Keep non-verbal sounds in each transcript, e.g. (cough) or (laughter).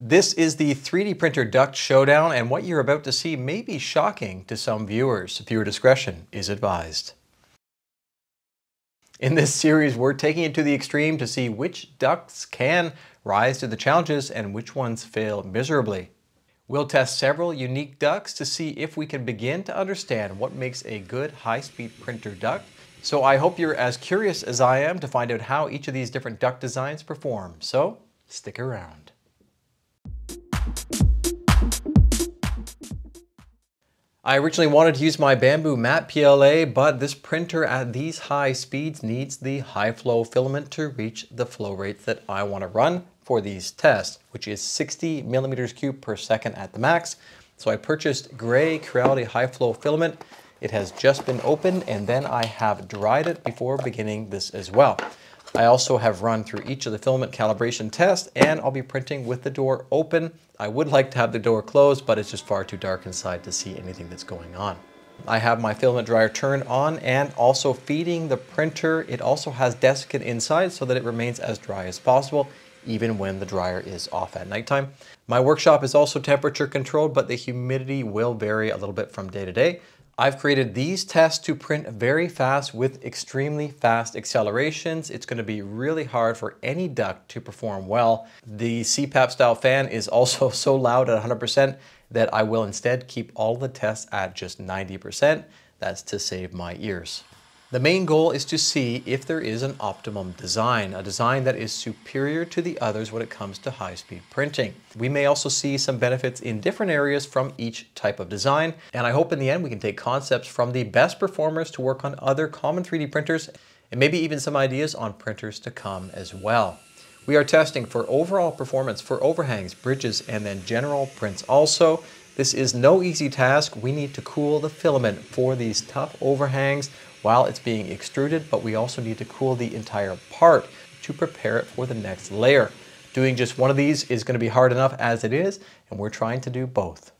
This is the 3D printer duct showdown and what you're about to see may be shocking to some viewers. Viewer discretion is advised. In this series, we're taking it to the extreme to see which ducts can rise to the challenges and which ones fail miserably. We'll test several unique ducts to see if we can begin to understand what makes a good high-speed printer duct. So I hope you're as curious as I am to find out how each of these different duct designs perform. So stick around. I originally wanted to use my Bambu Matte PLA, but this printer at these high speeds needs the high flow filament to reach the flow rates that I want to run for these tests, which is 60 millimeters cube per second at the max. So I purchased gray Creality high flow filament. It has just been opened and then I have dried it before beginning this as well. I also have run through each of the filament calibration tests and I'll be printing with the door open. I would like to have the door closed, but it's just far too dark inside to see anything that's going on. I have my filament dryer turned on and also feeding the printer. It also has desiccant inside so that it remains as dry as possible even when the dryer is off at nighttime. My workshop is also temperature controlled, but the humidity will vary a little bit from day to day. I've created these tests to print very fast with extremely fast accelerations. It's gonna be really hard for any duct to perform well. The CPAP style fan is also (laughs) so loud at 100% that I will instead keep all the tests at just 90%. That's to save my ears. The main goal is to see if there is an optimum design, a design that is superior to the others when it comes to high-speed printing. We may also see some benefits in different areas from each type of design, and I hope in the end we can take concepts from the best performers to work on other common 3D printers, and maybe even some ideas on printers to come as well. We are testing for overall performance for overhangs, bridges, and then general prints also. This is no easy task. We need to cool the filament for these tough overhangs while it's being extruded, but we also need to cool the entire part to prepare it for the next layer. Doing just one of these is going to be hard enough as it is, and we're trying to do both.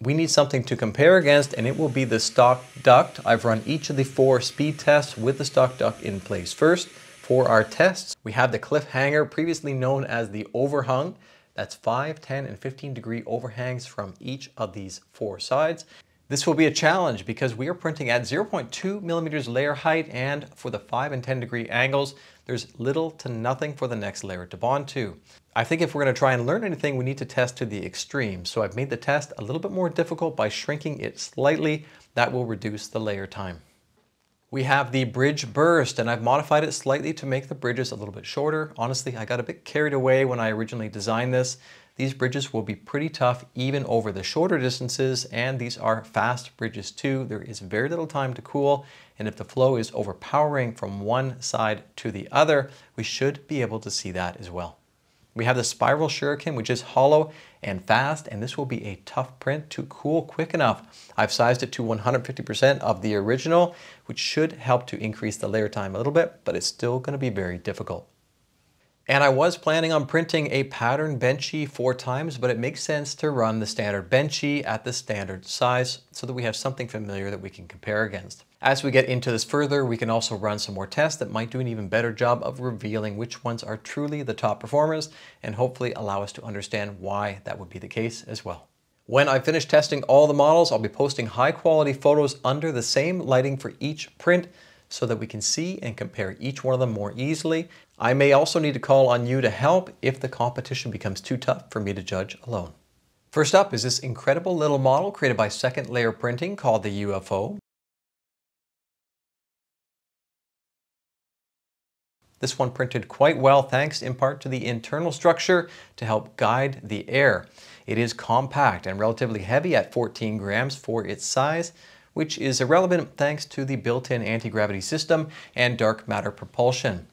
We need something to compare against, and it will be the stock duct. I've run each of the four speed tests with the stock duct in place first. For our tests, we have the cliffhanger, previously known as the overhung. That's 5, 10, and 15 degree overhangs from each of these four sides. This will be a challenge because we are printing at 0.2 millimeters layer height and for the 5 and 10 degree angles, there's little to nothing for the next layer to bond to. I think if we're going to try and learn anything, we need to test to the extreme. So I've made the test a little bit more difficult by shrinking it slightly. That will reduce the layer time. We have the bridge burst and I've modified it slightly to make the bridges a little bit shorter. Honestly, I got a bit carried away when I originally designed this. These bridges will be pretty tough even over the shorter distances and these are fast bridges too. There is very little time to cool and if the flow is overpowering from one side to the other, we should be able to see that as well. We have the spiral shuriken, which is hollow and fast, and this will be a tough print to cool quick enough. I've sized it to 150% of the original, which should help to increase the layer time a little bit, but it's still gonna be very difficult. And I was planning on printing a pattern Benchy four times, but it makes sense to run the standard Benchy at the standard size so that we have something familiar that we can compare against. As we get into this further, we can also run some more tests that might do an even better job of revealing which ones are truly the top performers and hopefully allow us to understand why that would be the case as well. When I finish testing all the models, I'll be posting high quality photos under the same lighting for each print so that we can see and compare each one of them more easily. I may also need to call on you to help if the competition becomes too tough for me to judge alone. First up is this incredible little model created by Second Layer Printing called the UFO. This one printed quite well thanks in part to the internal structure to help guide the air. It is compact and relatively heavy at 14 grams for its size, which is irrelevant thanks to the built-in anti-gravity system and dark matter propulsion.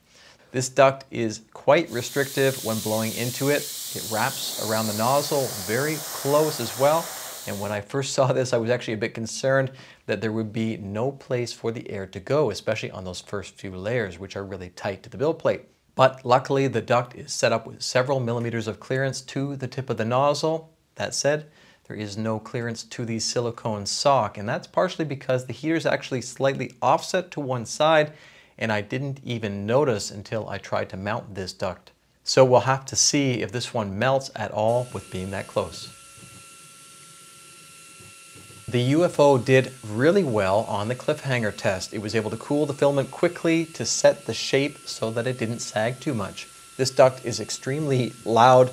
This duct is quite restrictive when blowing into it. It wraps around the nozzle very close as well. And when I first saw this, I was actually a bit concerned that there would be no place for the air to go, especially on those first few layers, which are really tight to the build plate. But luckily, the duct is set up with several millimeters of clearance to the tip of the nozzle. That said, there is no clearance to the silicone sock, and that's partially because the heater is actually slightly offset to one side, and I didn't even notice until I tried to mount this duct So we'll have to see if this one melts at all with being that close. The UFO did really well on the cliffhanger test. It was able to cool the filament quickly to set the shape so that it didn't sag too much. This duct is extremely loud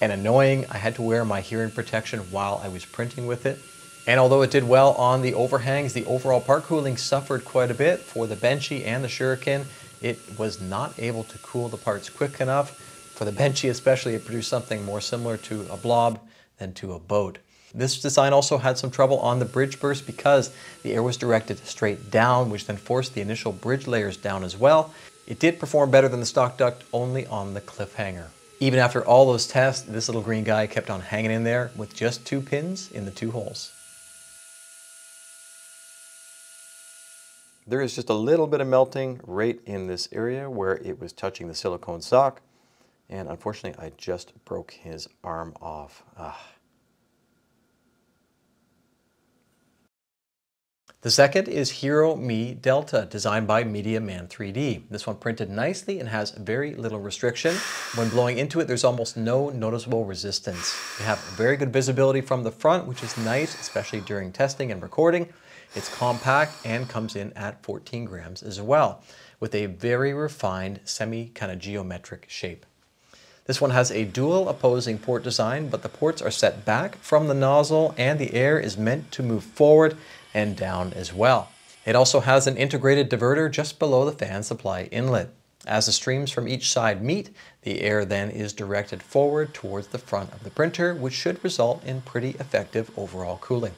and annoying. I had to wear my hearing protection while I was printing with it. And although it did well on the overhangs, the overall part cooling suffered quite a bit for the Benchy and the Shuriken. It was not able to cool the parts quick enough. For the Benchy especially, it produced something more similar to a blob than to a boat. This design also had some trouble on the bridge burst because the air was directed straight down, which then forced the initial bridge layers down as well. It did perform better than the stock duct only on the cliffhanger. Even after all those tests, this little green guy kept on hanging in there with just two pins in the two holes. There is just a little bit of melting right in this area where it was touching the silicone sock. And unfortunately, I just broke his arm off. Ah. The second is Hero Me Delta, designed by Media Man 3D. This one printed nicely and has very little restriction. When blowing into it, there's almost no noticeable resistance. You have very good visibility from the front, which is nice, especially during testing and recording. It's compact and comes in at 14 grams as well, with a very refined semi kind of geometric shape. This one has a dual opposing port design, but the ports are set back from the nozzle and the air is meant to move forward and down as well. It also has an integrated diverter just below the fan supply inlet. As the streams from each side meet, the air then is directed forward towards the front of the printer, which should result in pretty effective overall cooling.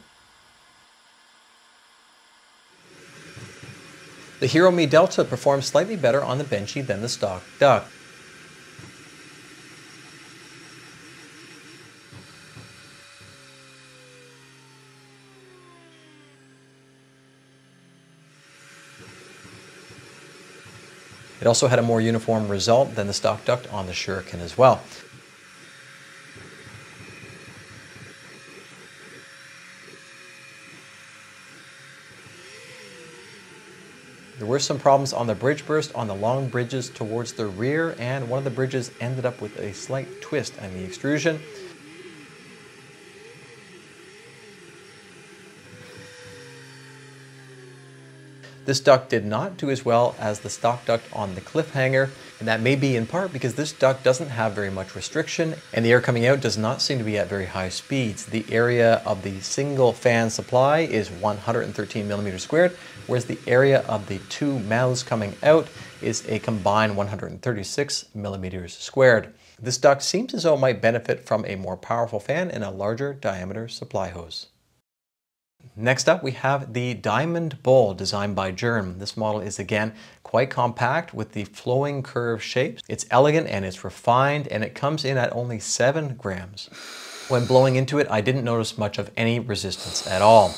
The Hero Me Delta performs slightly better on the Benchy than the stock duct. It also had a more uniform result than the stock duct on the Shuriken as well. There were some problems on the bridge burst on the long bridges towards the rear and one of the bridges ended up with a slight twist on the extrusion. This duct did not do as well as the stock duct on the cliffhanger, and that may be in part because this duct doesn't have very much restriction, and the air coming out does not seem to be at very high speeds. The area of the single fan supply is 113 millimeters squared, whereas the area of the two mouths coming out is a combined 136 millimeters squared. This duct seems as though it might benefit from a more powerful fan and a larger diameter supply hose. Next up, we have the Diamond Bull designed by Germ. This model is again quite compact with the flowing curve shapes. It's elegant and it's refined and it comes in at only seven grams. When blowing into it, I didn't notice much of any resistance at all.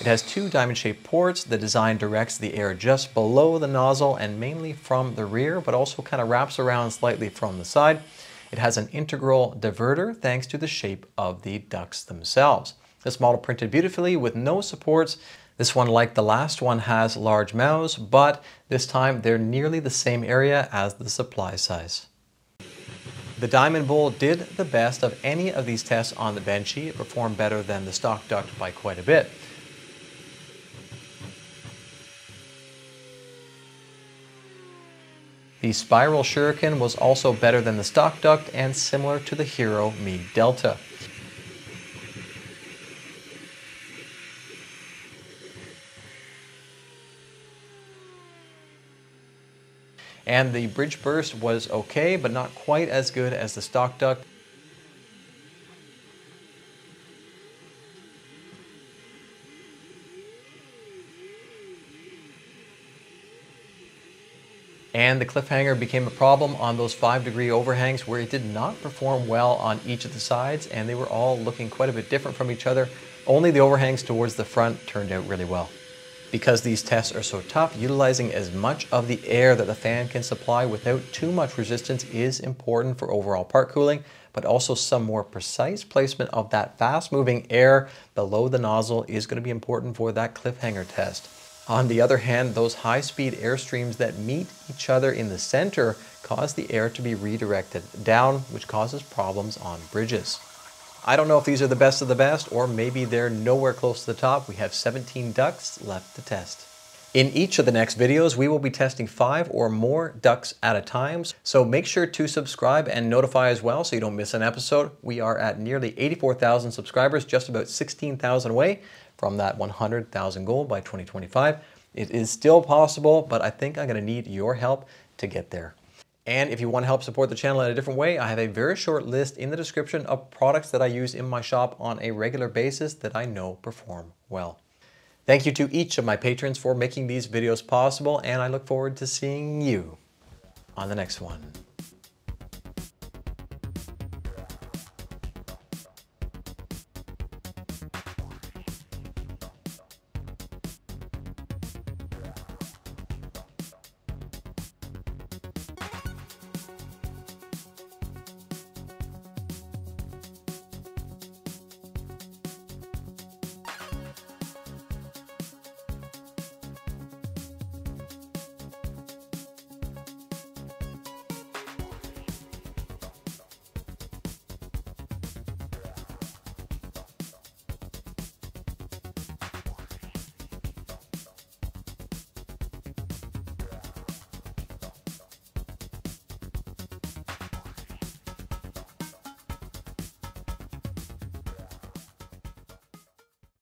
It has two diamond-shaped ports. The design directs the air just below the nozzle and mainly from the rear, but also kind of wraps around slightly from the side. It has an integral diverter thanks to the shape of the ducts themselves. This model printed beautifully with no supports. This one, like the last one, has large mouths, but this time they're nearly the same area as the supply size. The Diamond Bull did the best of any of these tests on the Benchy. It performed better than the stock duct by quite a bit. The spiral shuriken was also better than the stock duct and similar to the Hero Me Delta. And the bridge burst was okay, but not quite as good as the stock duct. And the cliffhanger became a problem on those five degree overhangs where it did not perform well on each of the sides and they were all looking quite a bit different from each other. Only the overhangs towards the front turned out really well. Because these tests are so tough, utilizing as much of the air that the fan can supply without too much resistance is important for overall part cooling, but also some more precise placement of that fast moving air below the nozzle is going to be important for that cliffhanger test. On the other hand, those high-speed airstreams that meet each other in the center cause the air to be redirected down, which causes problems on bridges. I don't know if these are the best of the best, or maybe they're nowhere close to the top. We have 17 ducts left to test. In each of the next videos, we will be testing five or more ducts at a time. So make sure to subscribe and notify as well so you don't miss an episode. We are at nearly 84,000 subscribers, just about 16,000 away from that 100,000 goal by 2025. It is still possible, but I think I'm gonna need your help to get there. And if you want to help support the channel in a different way, I have a very short list in the description of products that I use in my shop on a regular basis that I know perform well. Thank you to each of my patrons for making these videos possible, and I look forward to seeing you on the next one.